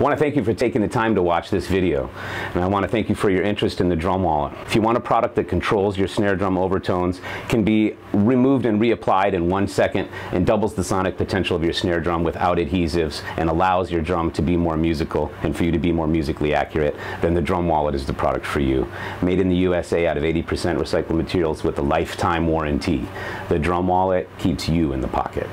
I want to thank you for taking the time to watch this video. And I want to thank you for your interest in the drum wallet. If you want a product that controls your snare drum overtones, can be removed and reapplied in one second, and doubles the sonic potential of your snare drum without adhesives, and allows your drum to be more musical and for you to be more musically accurate, then the drum wallet is the product for you. Made in the USA out of 80% recycled materials with a lifetime warranty. The drum wallet keeps you in the pocket.